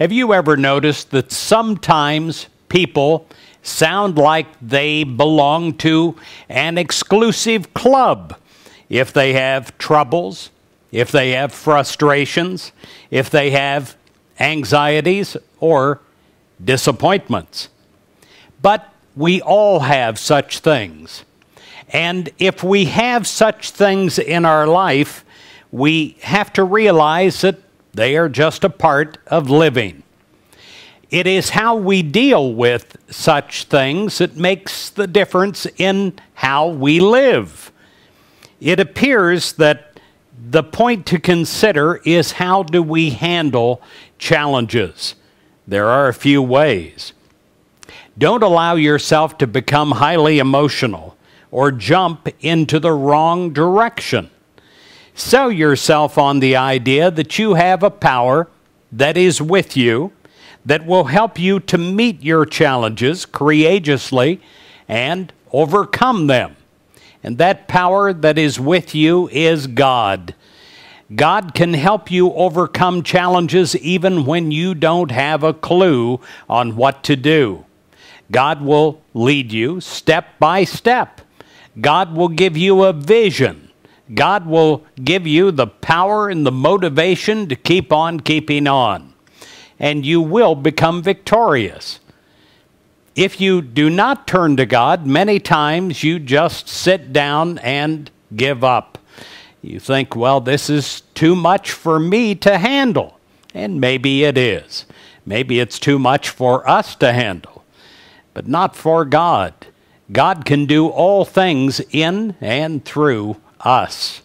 Have you ever noticed that sometimes people sound like they belong to an exclusive club? If they have troubles, if they have frustrations, if they have anxieties or disappointments. But we all have such things. And if we have such things in our life, we have to realize that they are just a part of living. It is how we deal with such things that makes the difference in how we live. It appears that the point to consider is how do we handle challenges? There are a few ways. Don't allow yourself to become highly emotional or jump into the wrong direction. Sell yourself on the idea that you have a power that is with you that will help you to meet your challenges courageously and overcome them. And that power that is with you is God. God can help you overcome challenges even when you don't have a clue on what to do. God will lead you step by step. God will give you a vision. God will give you the power and the motivation to keep on keeping on. And you will become victorious. If you do not turn to God, many times you just sit down and give up. You think, well, this is too much for me to handle. And maybe it is. Maybe it's too much for us to handle, but not for God. God can do all things in and through us.